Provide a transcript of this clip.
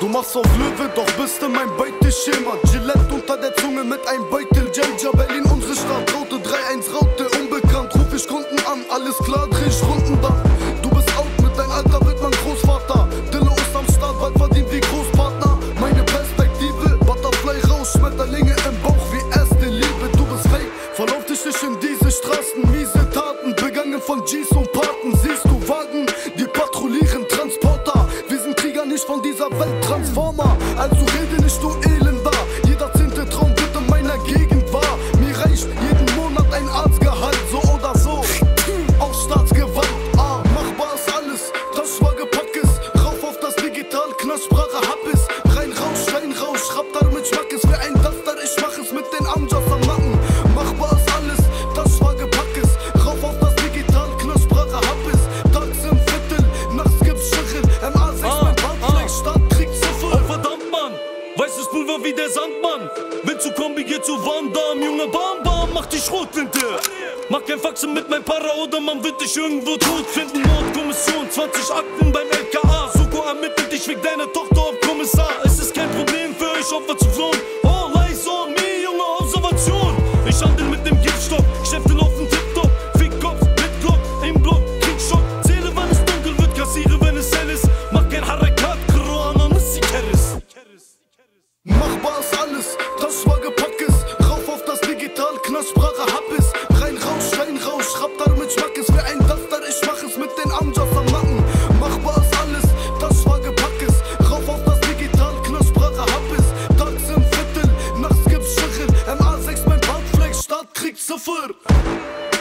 Du machst auf Löwe, doch bist in mein Beuteschema. Gillette unter der Zunge mit einem Beutel. Jaja, Berlin, unsere Stadt. Raute 3-1, Raute, unbekannt. Ruf ich Kunden an, alles klar, in diese Straßen. Miese Taten, begangen von G's und Paten. Siehst du Wagen, die patrouillieren Transporter. Wir sind Krieger, nicht von dieser Welt Transformer. Also rede nicht, du Elender. Jeder zehnte Traum wird in meiner Gegend wahr. Mir reicht jeden Monat ein Arztgehalt, so oder so. Auch Staatsgewalt, ah, machbar ist alles. Das Schwagepack ist, rauf auf das Digital, Knastsprache hab es. Rein, raus, Schein, raus, Schraubtar mit Schmack Pulver wie der Sandmann. Wenn zu Kombi geht zu Wandam, Junge Bam Bam, mach die Schrotflinte. Mach kein Faxen mit mein Para oder man wird dich irgendwo tot finden. Mordkommission, 20 Akten beim LKA. Suko ermittelt dich wegen deiner Tochter auf Kommissar. Es ist kein Problem für euch, Opfer zu flohen. sofrer.